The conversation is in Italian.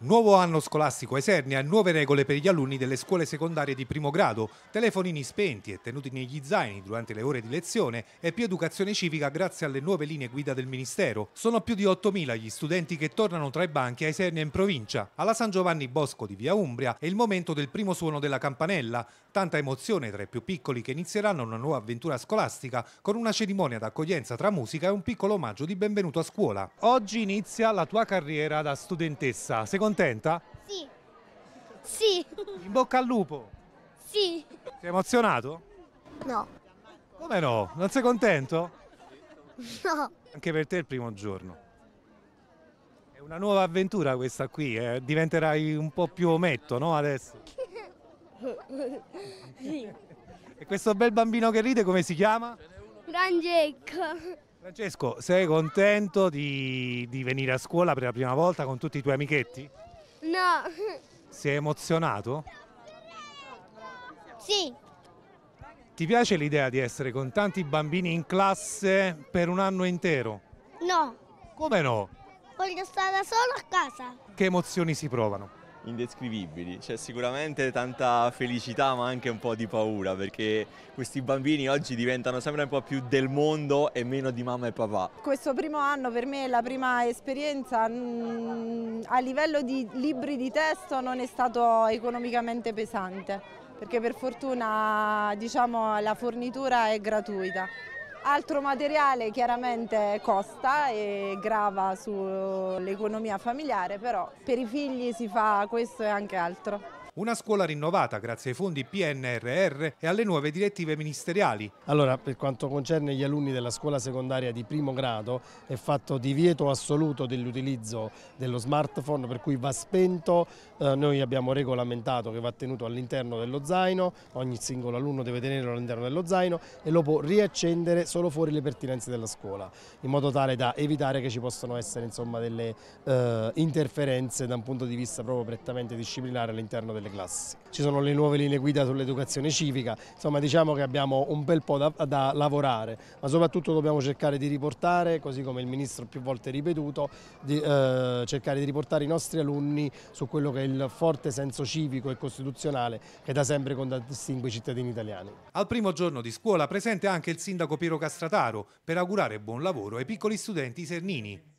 Nuovo anno scolastico Esernia nuove regole per gli alunni delle scuole secondarie di primo grado, telefonini spenti e tenuti negli zaini durante le ore di lezione e più educazione civica grazie alle nuove linee guida del Ministero. Sono più di 8.000 gli studenti che tornano tra i banchi a Esernia in provincia. Alla San Giovanni Bosco di Via Umbria è il momento del primo suono della campanella, tanta emozione tra i più piccoli che inizieranno una nuova avventura scolastica con una cerimonia d'accoglienza tra musica e un piccolo omaggio di benvenuto a scuola. Oggi inizia la tua carriera da studentessa. Secondo contenta? Sì. Sì. In bocca al lupo. Sì. Sei emozionato? No. Come no? Non sei contento? No. Anche per te è il primo giorno. È una nuova avventura questa qui, eh? diventerai un po' più ometto, no? Adesso. Sì. E questo bel bambino che ride come si chiama? Francesco. Francesco, sei contento di, di venire a scuola per la prima volta con tutti i tuoi amichetti? No. Sei emozionato? Sì. Ti piace l'idea di essere con tanti bambini in classe per un anno intero? No. Come no? Voglio stare da solo a casa. Che emozioni si provano? Indescrivibili, c'è sicuramente tanta felicità ma anche un po' di paura perché questi bambini oggi diventano sempre un po' più del mondo e meno di mamma e papà. Questo primo anno per me è la prima esperienza, mm, a livello di libri di testo non è stato economicamente pesante perché per fortuna diciamo, la fornitura è gratuita. Altro materiale chiaramente costa e grava sull'economia familiare, però per i figli si fa questo e anche altro. Una scuola rinnovata grazie ai fondi PNRR e alle nuove direttive ministeriali. Allora, per quanto concerne gli alunni della scuola secondaria di primo grado, è fatto divieto assoluto dell'utilizzo dello smartphone, per cui va spento. Eh, noi abbiamo regolamentato che va tenuto all'interno dello zaino, ogni singolo alunno deve tenerlo all'interno dello zaino e lo può riaccendere solo fuori le pertinenze della scuola, in modo tale da evitare che ci possano essere insomma, delle eh, interferenze da un punto di vista proprio prettamente disciplinare all'interno delle classi. Ci sono le nuove linee guida sull'educazione civica, insomma diciamo che abbiamo un bel po' da, da, lavorare, ma soprattutto dobbiamo cercare di riportare, così come il Ministro più volte ripetuto, di eh, cercare di riportare i nostri alunni su quello che è il forte senso civico e costituzionale che da sempre contraddistingue i cittadini italiani. Al primo giorno di scuola presente anche il sindaco Piero Castrataro per augurare buon lavoro ai piccoli studenti sernini.